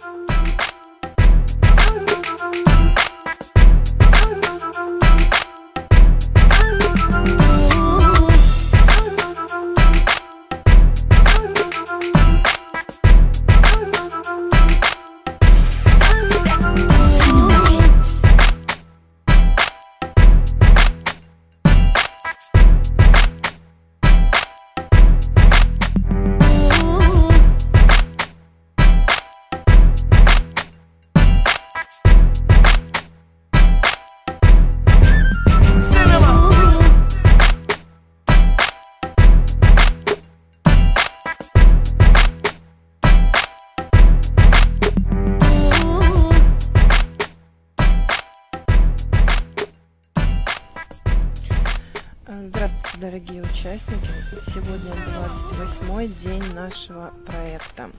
thank you. Здравствуйте, дорогие участники! Сегодня 28 день нашего проекта.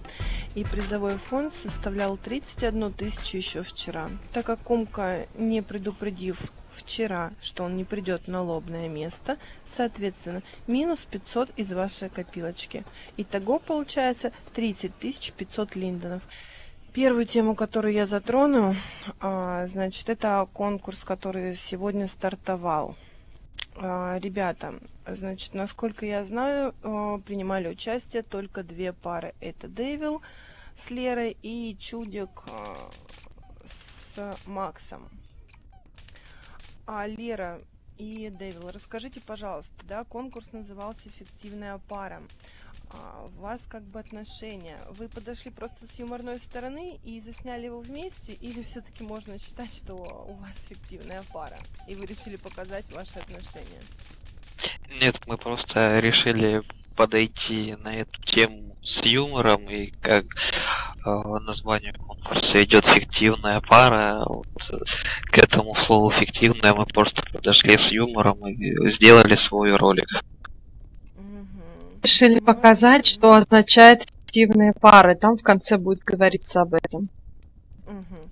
И призовой фонд составлял 31 тысячу еще вчера. Так как Кумка, не предупредив вчера, что он не придет на лобное место, соответственно, минус 500 из вашей копилочки. Итого получается 30 500 линдонов. Первую тему, которую я затрону, а, значит, это конкурс, который сегодня стартовал. А, ребята, значит, насколько я знаю, а, принимали участие только две пары. Это Дэвил с Лерой и Чудик с Максом. А Лера и Дэвил, расскажите, пожалуйста, да, конкурс назывался «Эффективная пара». А, у вас как бы отношения? Вы подошли просто с юморной стороны и засняли его вместе, или все-таки можно считать, что у вас фиктивная пара, и вы решили показать ваши отношения? Нет, мы просто решили подойти на эту тему с юмором, и как э, название конкурса идет фиктивная пара, вот, к этому слову фиктивная мы просто подошли с юмором и сделали свой ролик решили показать, что означает фиктивные пары. Там в конце будет говориться об этом. Угу.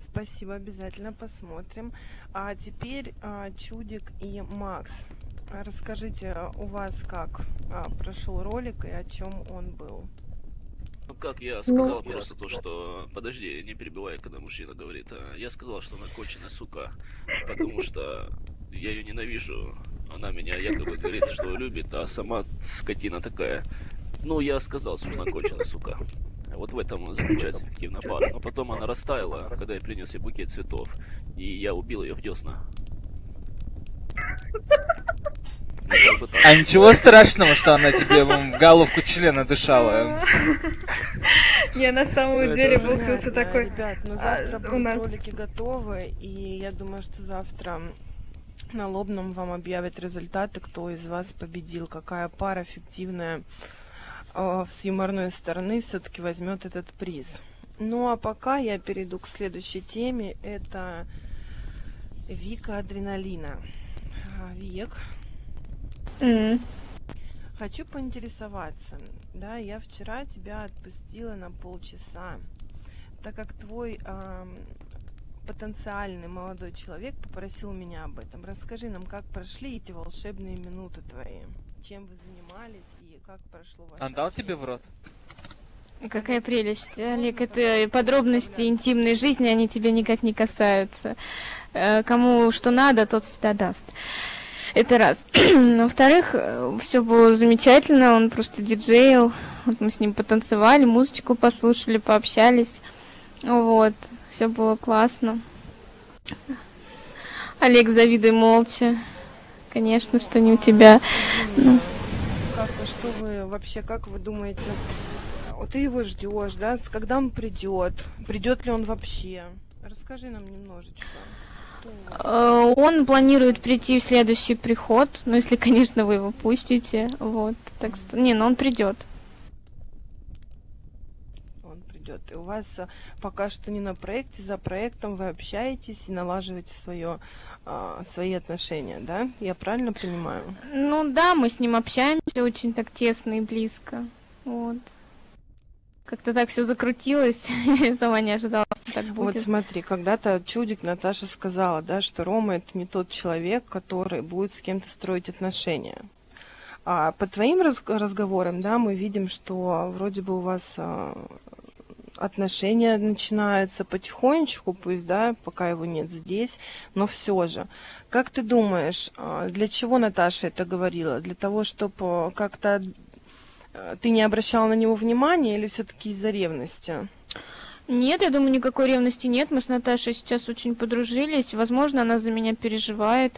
Спасибо, обязательно посмотрим. А теперь а, Чудик и Макс. Расскажите, у вас как а, прошел ролик и о чем он был? Ну как я сказал ну, просто то, что... Подожди, не перебивай, когда мужчина говорит. А я сказал, что она конченая сука, потому что я ее ненавижу. Она меня якобы говорит, что любит, а сама скотина такая. Ну, я сказал, что она конченая, сука. Вот в этом заключается эффективная пара. Но потом она растаяла, когда я принес ей букет цветов. И я убил ее в десна. А ничего страшного, что она тебе в головку члена дышала? Не, на самом деле получился такой... Ребят, но ну завтра а, будут ролики готовы, и я думаю, что завтра на лобном вам объявят результаты, кто из вас победил, какая пара фиктивная э, с юморной стороны все-таки возьмет этот приз. Ну а пока я перейду к следующей теме, это Вика Адреналина. А, Вик. Mm. Хочу поинтересоваться, да, я вчера тебя отпустила на полчаса, так как твой э, потенциальный молодой человек попросил меня об этом. Расскажи нам, как прошли эти волшебные минуты твои. Чем вы занимались и как прошло ваше Он дал тебе в рот? Какая прелесть, Олег, это подробности интимной жизни, они тебя никак не касаются. Э, кому что надо, тот всегда даст. Это раз. Во-вторых, э, все было замечательно, он просто диджейл. Вот мы с ним потанцевали, музычку послушали, пообщались. Вот все было классно. Олег, завидуй молча. Конечно, что не у тебя. Ну. Как, что вы вообще, как вы думаете? Вот ты его ждешь, да? Когда он придет? Придет ли он вообще? Расскажи нам немножечко. Э, он планирует прийти в следующий приход, ну если, конечно, вы его пустите, вот. Так что, не, но ну он придет идет. И у вас э, пока что не на проекте, за проектом вы общаетесь и налаживаете свое, а, свои отношения, да? Я правильно понимаю? Ну да, мы с ним общаемся очень так тесно и близко. Вот. Как-то так все закрутилось, я сама не ожидала, что так будет. Вот смотри, когда-то чудик Наташа сказала, да, что Рома это не тот человек, который будет с кем-то строить отношения. А по твоим раз разговорам, да, мы видим, что вроде бы у вас а, отношения начинаются потихонечку, пусть, да, пока его нет здесь, но все же. Как ты думаешь, а, для чего Наташа это говорила? Для того, чтобы как-то э, ты не обращала на него внимания или все-таки из-за ревности? Нет, я думаю, никакой ревности нет. Мы с Наташей сейчас очень подружились. Возможно, она за меня переживает.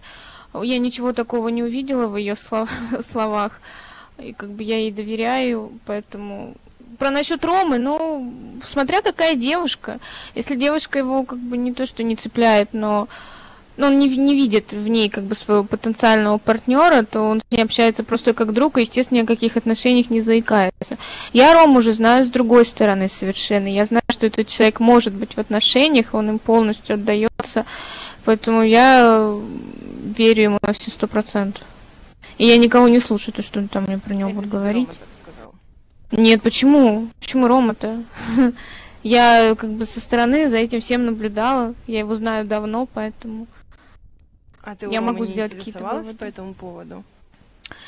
Я ничего такого не увидела в ее слов... словах. И как бы я ей доверяю, поэтому... Про насчет Ромы, ну, смотря какая девушка. Если девушка его как бы не то, что не цепляет, но но он не, не видит в ней как бы своего потенциального партнера, то он с ней общается просто как друг, и, естественно, ни о каких отношениях не заикается. Я Рому уже знаю с другой стороны совершенно. Я знаю, что этот человек может быть в отношениях, он им полностью отдается. Поэтому я верю ему на все сто процентов. И я никого не слушаю, то, что он там мне про него будет говорить. Нет, почему? Почему Рома-то? Я как бы со стороны за этим всем наблюдала. Я его знаю давно, поэтому... А ты я могу не сделать интересовалась по этому поводу?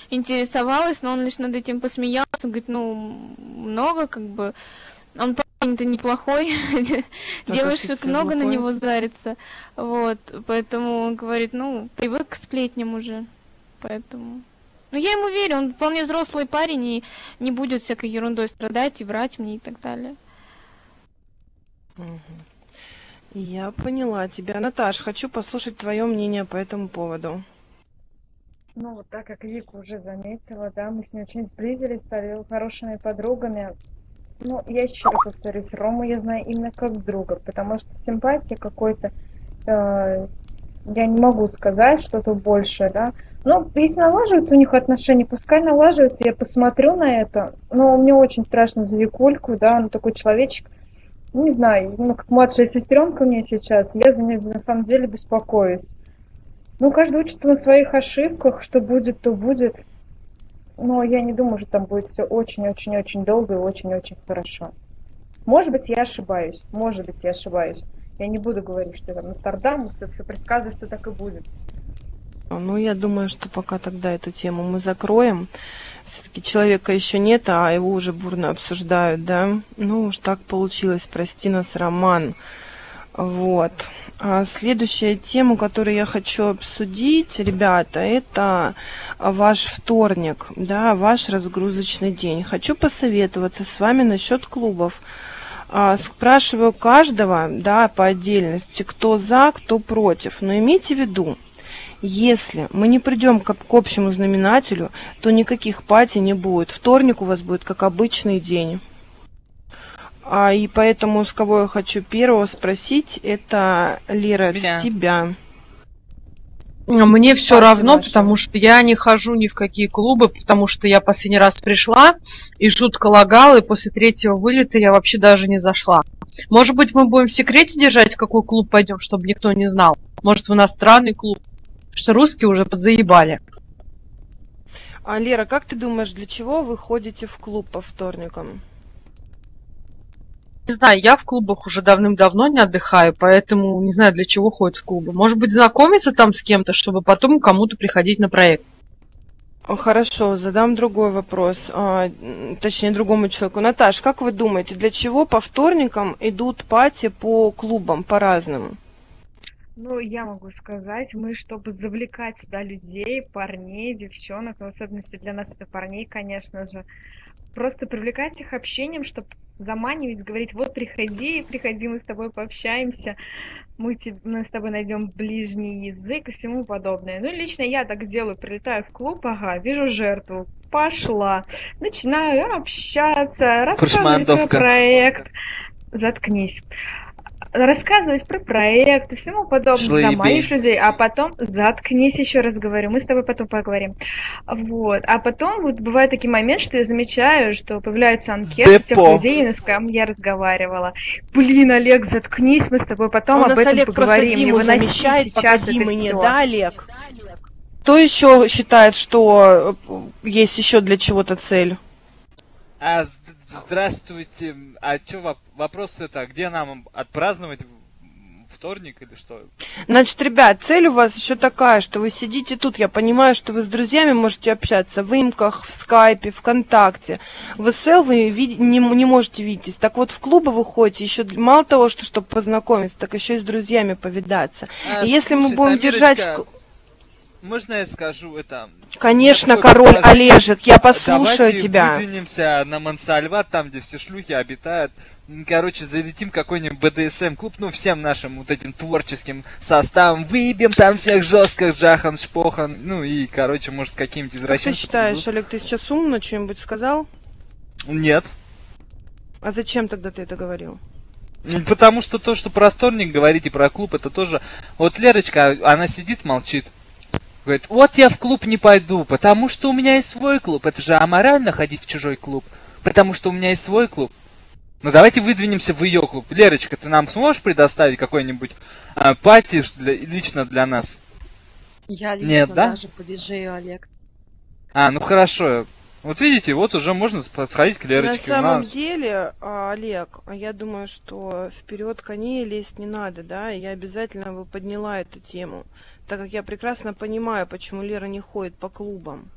Интересовалась, но он лишь над этим посмеялся. Он говорит, ну, много как бы. Он парень-то неплохой. Девушек много на него зарится. Вот. Поэтому он говорит, ну, привык к сплетням уже. Поэтому... Ну, я ему верю, он вполне взрослый парень и не будет всякой ерундой страдать и врать мне и так далее. Угу. Я поняла тебя. Наташ, хочу послушать твое мнение по этому поводу. Ну, вот так как Вика уже заметила, да, мы с ней очень сблизились, стали хорошими подругами. Ну, я еще раз повторюсь, Рому я знаю именно как друга, потому что симпатия какой-то, э, я не могу сказать что-то большее, да. Ну, если налаживаются у них отношения, пускай налаживаются, я посмотрю на это. Но мне очень страшно за Викульку, да, он такой человечек, ну, не знаю, ну, как младшая сестренка мне сейчас, я за нее на самом деле беспокоюсь. Ну, каждый учится на своих ошибках, что будет, то будет. Но я не думаю, что там будет все очень-очень-очень долго и очень-очень хорошо. Может быть, я ошибаюсь. Может быть, я ошибаюсь. Я не буду говорить, что там Нострадамус, все предсказываю, что так и будет. Ну, я думаю, что пока тогда эту тему мы закроем. Все-таки человека еще нет, а его уже бурно обсуждают, да? Ну уж так получилось, прости нас, Роман. Вот. А следующая тема, которую я хочу обсудить, ребята, это ваш вторник, да, ваш разгрузочный день. Хочу посоветоваться с вами насчет клубов. А, спрашиваю каждого, да, по отдельности, кто за, кто против. Но имейте в виду, если мы не придем к, к общему знаменателю, то никаких пати не будет. Вторник у вас будет как обычный день. А, и поэтому с кого я хочу первого спросить, это Лера, Меня. с тебя. Мне все равно, ваша. потому что я не хожу ни в какие клубы, потому что я последний раз пришла и жутко лагала, и после третьего вылета я вообще даже не зашла. Может быть, мы будем в секрете держать, в какой клуб пойдем, чтобы никто не знал. Может, в иностранный клуб что русские уже подзаебали. А, Лера, как ты думаешь, для чего вы ходите в клуб по вторникам? Не знаю, я в клубах уже давным-давно не отдыхаю, поэтому не знаю, для чего ходят в клубы. Может быть, знакомиться там с кем-то, чтобы потом кому-то приходить на проект. Хорошо, задам другой вопрос, а, точнее другому человеку. Наташ, как вы думаете, для чего по вторникам идут пати по клубам, по разным? Ну, я могу сказать, мы, чтобы завлекать сюда людей, парней, девчонок, в особенности для нас это парней, конечно же, просто привлекать их общением, чтобы заманивать, говорить, вот приходи, приходи, мы с тобой пообщаемся, мы, тебе, мы с тобой найдем ближний язык и всему подобное. Ну, лично я так делаю, прилетаю в клуб, ага, вижу жертву, пошла, начинаю общаться, рассказывать про проект, заткнись рассказывать про проект и всему подобное, заманишь людей, а потом заткнись еще раз говорю, мы с тобой потом поговорим. Вот. А потом вот бывает такие моменты, что я замечаю, что появляются анкеты Депо. тех людей, с кем я разговаривала. Блин, Олег, заткнись, мы с тобой потом об этом Олег поговорим. Просто Диму замещает, пока Димы нет, да, Олег? Кто еще считает, что есть еще для чего-то цель? А, Здравствуйте. А что вопрос это? Где нам отпраздновать вторник или что? Значит, ребят, цель у вас еще такая, что вы сидите тут. Я понимаю, что вы с друзьями можете общаться в имках, в скайпе, ВКонтакте. В СЛ вы не, не можете видеть. Так вот, в клубы вы ходите еще мало того, что чтобы познакомиться, так еще и с друзьями повидаться. А, и если мы слушай, будем держать... в Самирочка, к- Можно я скажу это? Конечно, такое король предложение. Олежек, я послушаю Давайте тебя. выдвинемся на Мансальват, там, где все шлюхи обитают. Короче, залетим в какой-нибудь БДСМ-клуб, ну, всем нашим вот этим творческим составом, выебем там всех жестко, жахан, шпохан, ну, и, короче, может, каким-нибудь Как ты считаешь, Олег, ты сейчас умно что-нибудь сказал? Нет. А зачем тогда ты это говорил? Ну, Потому что то, что про вторник говорите, про клуб, это тоже... Вот Лерочка, она сидит, молчит. Говорит, вот я в клуб не пойду, потому что у меня есть свой клуб. Это же аморально ходить в чужой клуб. Потому что у меня есть свой клуб. Ну давайте выдвинемся в ее клуб. Лерочка, ты нам сможешь предоставить какой-нибудь а, пати для- лично для нас? Я лично Нет, да? даже по диджею Олег. А, ну хорошо. Вот видите, вот уже можно сходить к На Лерочке. У самом нас- деле, а, Олег, а я думаю, что вперед коней лезть не надо, да, я обязательно бы подняла эту тему, так как я прекрасно понимаю, почему Лера не ходит по клубам.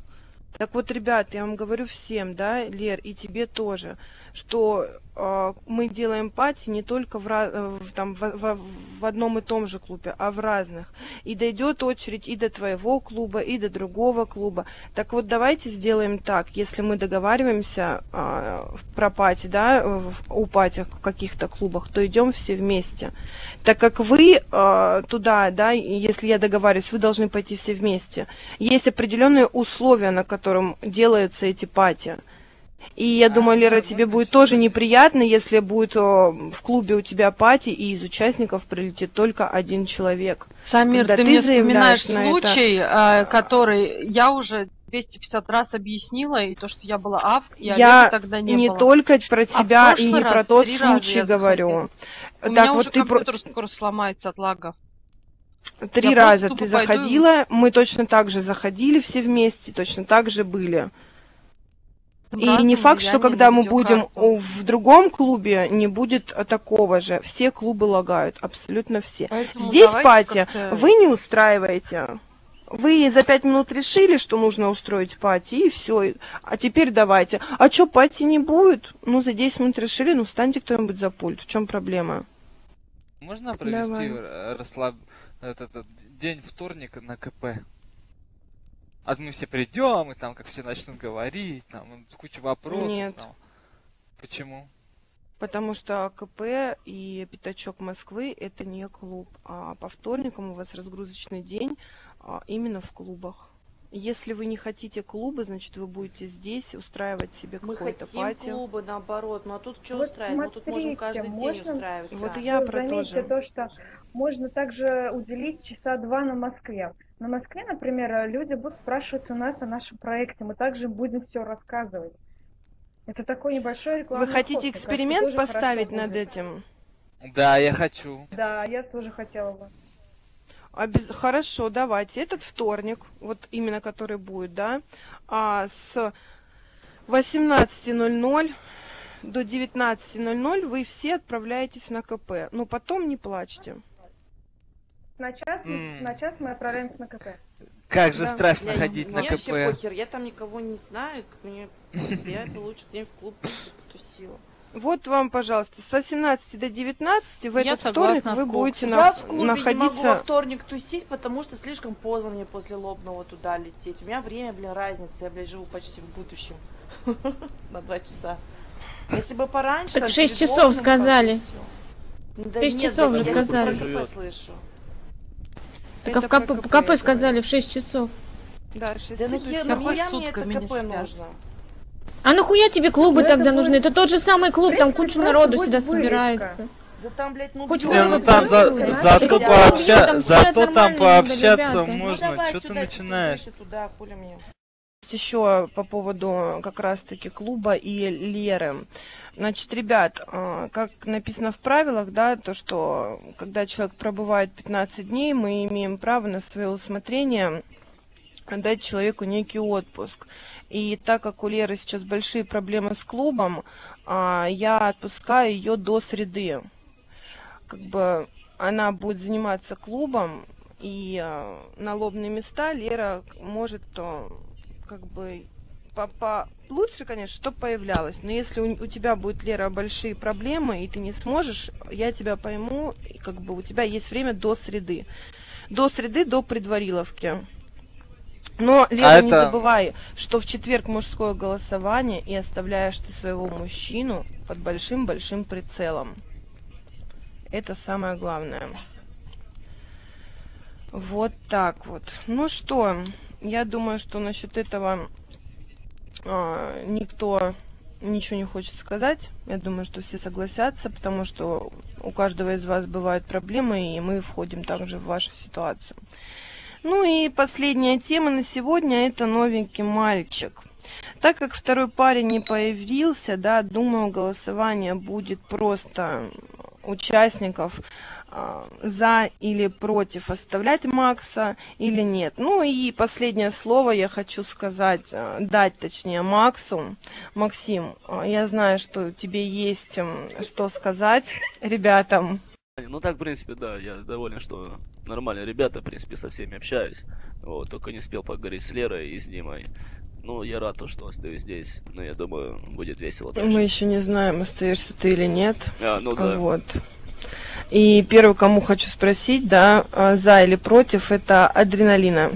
Так вот, ребят, я вам говорю всем, да, Лер, и тебе тоже, что а, мы делаем пати не только в, э, в, там, в, в- в одном и том же клубе, а в разных. И дойдет очередь и до твоего клуба, и до другого клуба. Так вот, давайте сделаем так, если мы договариваемся а, про пати, да, у пати в каких-то клубах, то идем все вместе. Так как вы а, туда, да, если я договариваюсь, вы должны пойти все вместе. Есть определенные условия, на котором делаются эти пати. И я думаю, Лера, тебе будет тоже неприятно, если будет в клубе у тебя пати, и из участников прилетит только один человек. Самир, Когда ты ты мне вспоминаешь на это- случай, а, который я уже 250 раз объяснила, и то, что я была ав, и Я тогда не, не было. только про А тебя и прошлый не про тот случай говорю. заходила. У так меня вот уже ты про- компьютер скоро сломается от лагов. три я раза ты тупо пойду и- заходила, мы точно так же заходили все вместе, точно так же были. И не факт, что когда мы будем в другом клубе, не будет а, такого же. Все клубы лагают, абсолютно все. Поэтому Здесь пати вы не устраиваете. Вы за пять минут решили, что нужно устроить пати, и все. А теперь давайте. А что, пати не будет? Ну, за 10 минут решили, ну, встаньте кто-нибудь за пульт. В чем проблема? Можно провести Давай. э, расслаб... этот, этот день вторника на КП? А мы все придем, и там как все начнут говорить, там куча вопросов. Нет. там. Почему? Потому что КП и Пятачок Москвы это не клуб. А по вторникам у вас разгрузочный день а, именно в клубах. Если вы не хотите клубы, значит вы будете здесь устраивать себе Мы какой-то хотим пати. клубы, наоборот. Ну а тут что Вот устраивать? Мы тут можем смотрите, каждый можно- день устраиваться. Вот я про то заметьте же. то, что можно также уделить часа два на Москве. На Москве, например, люди будут спрашивать у нас о нашем проекте. Мы также будем все рассказывать. Это такой небольшой рекламный Вы ход, хотите кажется, эксперимент хорошо поставить над будет. этим? Да, я хочу. Да, я тоже хотела бы. Обез- Хорошо, давайте. Этот вторник, вот именно который будет, да, а, с 18.00 до 19.00 вы все отправляетесь на КП. Но потом не плачьте. На час, мы- М. на час мы отправляемся на КП. Как же Да. страшно Я- ходить на вообще КП. похер, я там никого не знаю, мне я лучше где-нибудь в клуб потусила. Вот вам, пожалуйста, с 18 до 19 в Я этот вторник согласна вы с Кокс. будете Я на- в клубе не могу во находиться... вторник тусить, потому что слишком поздно мне после лобного туда лететь. У меня время, блин, разница. Я, блядь, живу почти в будущем. На два часа. Если бы пораньше... Так там, шесть перед часов лобным сказали. как-то всё. Да Шесть нет, часов блядь, же я сказали. про КП слышу. Так а в КП, я сказали в 6 часов. Да, 6 Да до нахер, нахуя мне это КП нужно? А нахуя тебе клубы Ну, это тогда будет- нужны? Это тот же самый клуб, там куча народу будет сюда вывеска. собирается. Да там, блядь, ну... Хоть Не, ну там за, вывеска, зато, да? пообща... Там зато там пообщаться ребята. Ну можно. давай Что ты начинаешь? туда, хули мне. еще по поводу как раз-таки клуба и Леры. Значит, ребят, а, как написано в правилах, да, то, что когда человек пробывает 15 дней, мы имеем право на свое усмотрение дать человеку некий отпуск. И так как у Леры сейчас большие проблемы с клубом, а, я отпускаю ее до среды. Как бы она будет заниматься клубом, и э, на лобные места Лера может э, как бы по, по... лучше, конечно, чтобы появлялась. Но если у, у тебя будет, Лера, большие проблемы, и ты не сможешь, я тебя пойму, и как бы у тебя есть время до среды. До среды, до предвариловки. Но, Лера, А не это- забывай, что в четверг мужское голосование, и оставляешь ты своего мужчину под большим-большим прицелом. Это самое главное. Вот так вот. Ну что, я думаю, что насчет этого а, никто ничего не хочет сказать. Я думаю, что все согласятся, потому что у каждого из вас бывают проблемы, и мы входим также в вашу ситуацию. Ну и последняя тема на сегодня это новенький мальчик. Так как второй парень не появился, да, думаю, голосование будет просто участников а, за или против оставлять Макса или нет. Ну и последнее слово я хочу сказать, а, дать точнее Максу. Максим, а, я знаю, что тебе есть что сказать ребятам. Ну так, в принципе, да, я доволен, что нормальные ребята, в принципе, со всеми общаюсь. Вот, только не успел поговорить с Лерой и с Димой. Ну, я рад, то, что остаюсь здесь. Но я думаю, будет весело дальше. Мы еще не знаем, остаешься ты или нет. А, ну да. Вот. И первый, кому хочу спросить, да, а, за или против, это адреналина.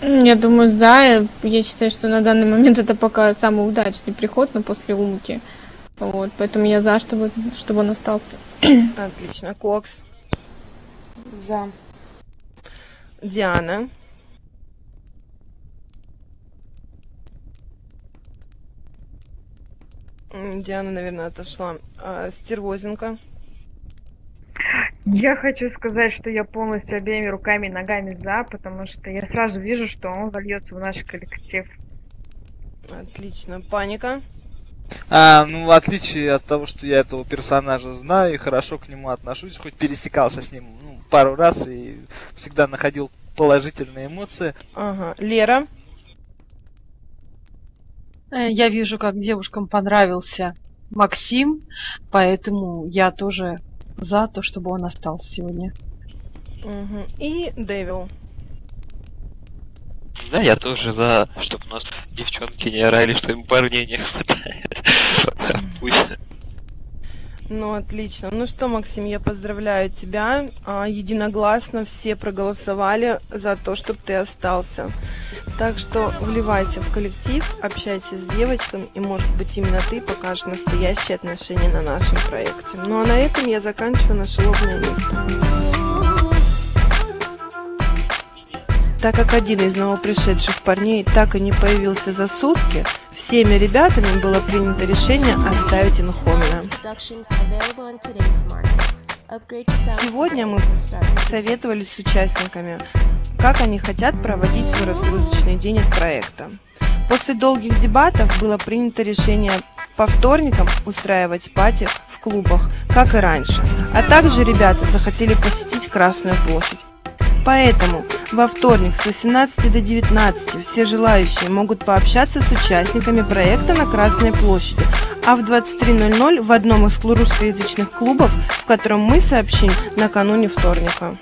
Я думаю, за. Я считаю, что на данный момент это пока самый удачный приход, но после Умки. Вот, поэтому я за, чтобы, чтобы он остался. Отлично. Кокс, За. Диана, Диана, наверное, отошла. А, Стервозенко. Я хочу сказать, что я полностью обеими руками и ногами за, потому что я сразу вижу, что он вольется в наш коллектив. Отлично. Паника. А, ну, в отличие от того, что я этого персонажа знаю и хорошо к нему отношусь, хоть пересекался с ним пару раз и всегда находил положительные эмоции. Ага. Лера. Э, Я вижу, как девушкам понравился Максим, поэтому я тоже за то, чтобы он остался сегодня. Мгм. И Дэвил. Да, я тоже за, чтобы у нас девчонки не орали, что им парней не хватает. Пусть. Ну, отлично. Ну что, Максим, я поздравляю тебя. А, Единогласно все проголосовали за то, чтобы ты остался. Так что вливайся в коллектив, общайся с девочками, и, может быть, именно ты покажешь настоящие отношения на нашем проекте. Ну, а на этом я заканчиваю наше лобное место. Так как один из новопришедших парней так и не появился за сутки, всеми ребятами было принято решение оставить Инхомина. Сегодня мы советовались с участниками, как они хотят проводить свой разгрузочный день от проекта. После долгих дебатов было принято решение по вторникам устраивать пати в клубах, как и раньше. А также ребята захотели посетить Красную площадь. Поэтому во вторник с 18 до 19 все желающие могут пообщаться с участниками проекта на Красной площади, а в 23.00 в одном из русскоязычных клубов, в котором мы сообщим накануне вторника.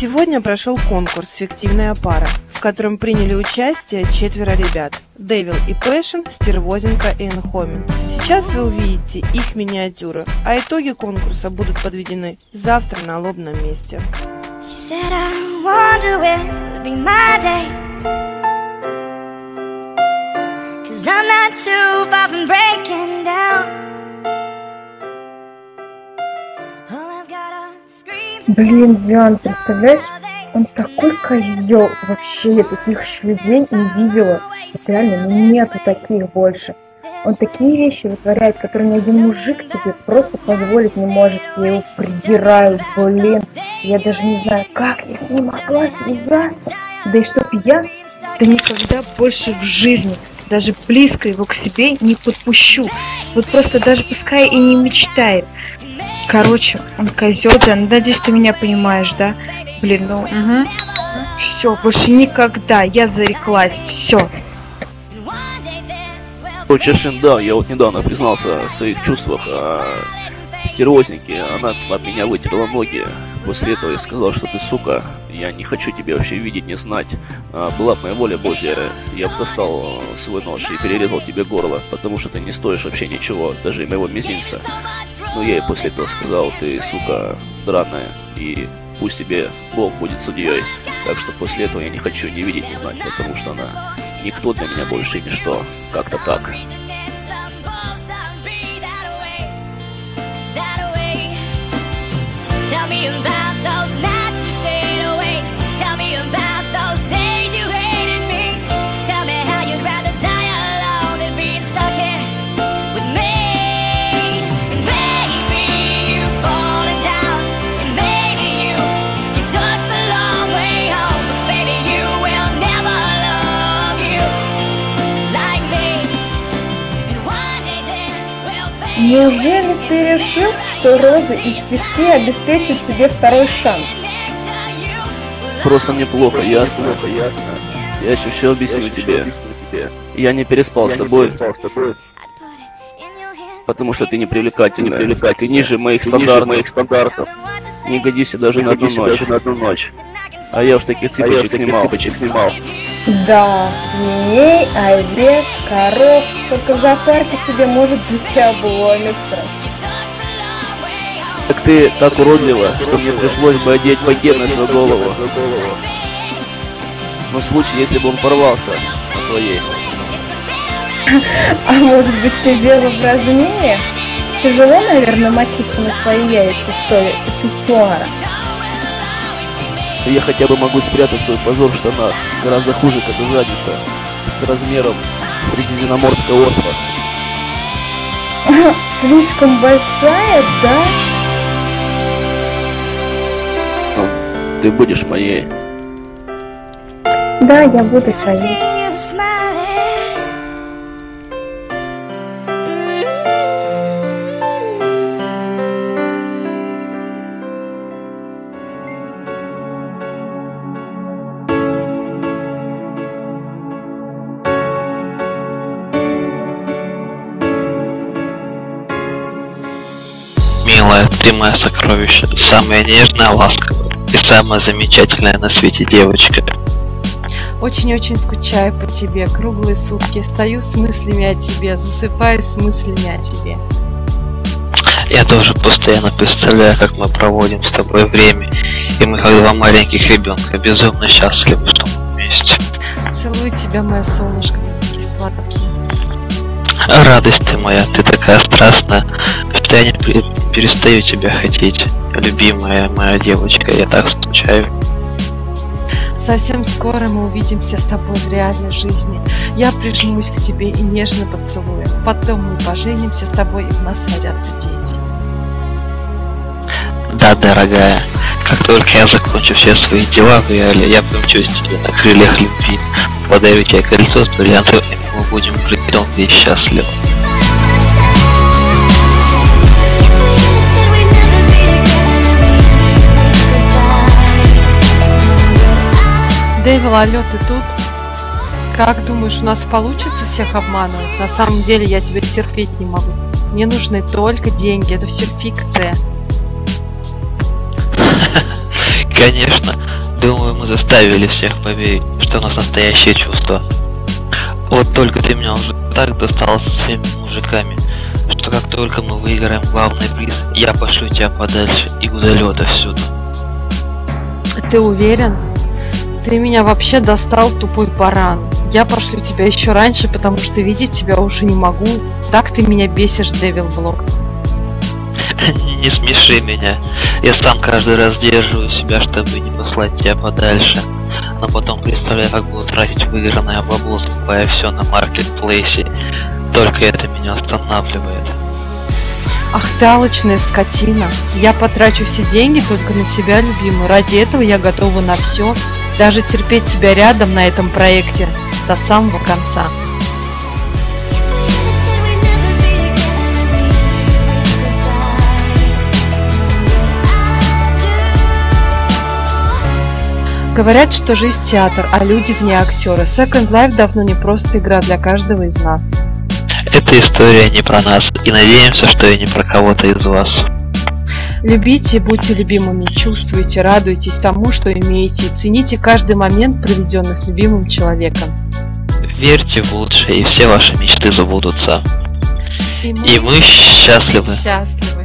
Сегодня прошел конкурс «Фиктивная пара», в котором приняли участие четверо ребят – Дэвил и Пэшен, Стервозенко и Энхомин. Сейчас вы увидите их миниатюры, а итоги конкурса будут подведены завтра на лобном месте. I'm not too far from breaking down. Блин, Диан, представляешь, он такой козел. Вообще, я таких людей не видела. Вот реально, ну нету таких больше. Он такие вещи вытворяет, которые ни один мужик себе просто позволить не может. Я его придираю, блин. Я даже не знаю, как я с ним могла связаться. Да и чтоб я, да никогда больше в жизни, даже близко его к себе не подпущу. Вот просто даже пускай и не мечтает. Короче, он козел, да, ну, надеюсь, ты меня понимаешь, да? Блин, ну Угу. все, больше никогда, я зареклась, все. one day this will Короче, Шин, да, я вот недавно признался в своих чувствах. а, стервозники, она от меня вытерла ноги. После этого я сказал, что ты сука, я не хочу тебя вообще видеть, не знать. А, была бы моя воля Божья, я бы достал свой нож и перерезал тебе горло, потому что ты не стоишь вообще ничего, даже и моего мизинца. Но я ей после этого сказал, ты сука драная, и пусть тебе Бог будет судьей. Так что после этого я не хочу не видеть, не знать, потому что она никто для меня больше и ничто. Как-то так. Tell me about those nights Неужели ты решил, что розы из пески обеспечат тебе второй шанс? Просто мне плохо, ясно? ясно. Я еще все объясню тебе. Я не переспал с тобой. Потому что ты не привлекательный, ты ниже моих стандартов, моих стандартов. Не годишься даже на одну ночь. на одну ночь. А я уж таких цыпочек снимал. Да, свиней, овец, коров, только зоопарка тебе может быть обломиться. Так ты так уродлива, что мне пришлось бы одеть пакет на свою голову. Но в случае, если бы он порвался на твоей. А может быть все дело в разумении? Тяжело, наверное, мочиться на свои яйца стоя у писсуара. Я хотя бы могу спрятать свой позор в штанах. Гораздо хуже, как и задница. С размером средиземноморского осла. Слишком большая, да? Ты будешь моей. Да, я буду твоей. See you smiling. Милая, ты мое сокровище, самая нежная, ласковая и самая замечательная на свете девочка. Очень-очень скучаю по тебе. Круглые сутки. Стою с мыслями о тебе. Засыпаю с мыслями о тебе. Я тоже постоянно представляю, как мы проводим с тобой время, и мы как два маленьких ребенка безумно счастливы, что мы вместе. Целую тебя, моя солнышко, такие сладкие. Радость ты моя, ты такая страстная, что я не перестаю тебя хотеть, любимая моя девочка, я так скучаю. Совсем скоро мы увидимся с тобой в реальной жизни. Я прижмусь к тебе и нежно поцелую. Потом мы поженимся с тобой и у нас родятся дети. Да, дорогая, как только я закончу все свои дела в реале, я помчусь тебе на крыльях любви, подарю тебе кольцо с бриллиантом, и мы будем долго и счастливо. Дэвил, алло, ты тут? Как думаешь, у нас получится всех обманывать? На самом деле я тебя терпеть не могу. Мне нужны только деньги, это все фикция. Конечно, думаю, мы заставили всех поверить, что у нас настоящее чувство. Вот только ты меня уже так достал со своими мужиками, что как только мы выиграем главный приз, я пошлю тебя подальше и удалю отовсюду. Ты уверен? Ты меня вообще достал, тупой баран. Я пошлю тебя еще раньше, потому что видеть тебя уже не могу. Так ты меня бесишь, Дэвил Блок. Не смеши меня. Я сам каждый раз сдерживаю себя, чтобы не послать тебя подальше. Но потом представляю, как буду тратить выигранное бабло, скупая все на маркетплейсе. Только это меня останавливает. Ах ты алчная скотина. Я потрачу все деньги только на себя, любимую. Ради этого я готова на все. Даже терпеть тебя рядом на этом проекте до самого конца. Говорят, что жизнь театр, а люди вне актеры. Second Life давно не просто игра для каждого из нас. Эта история не про нас, и надеемся, что и не про кого-то из вас. Любите, будьте любимыми, чувствуйте, радуйтесь тому, что имеете, цените каждый момент, проведенный с любимым человеком. Верьте в лучшее, и все ваши мечты забудутся. И И мы счастливы. счастливы.